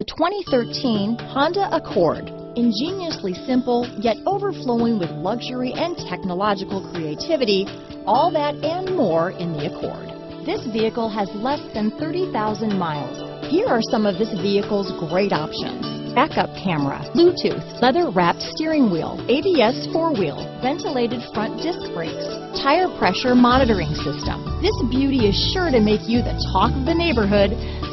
The 2013 Honda Accord. Ingeniously simple, yet overflowing with luxury and technological creativity, all that and more in the Accord. This vehicle has less than 30,000 miles. Here are some of this vehicle's great options. Backup camera, Bluetooth, leather wrapped steering wheel, ABS four wheel, ventilated front disc brakes, tire pressure monitoring system. This beauty is sure to make you the talk of the neighborhood,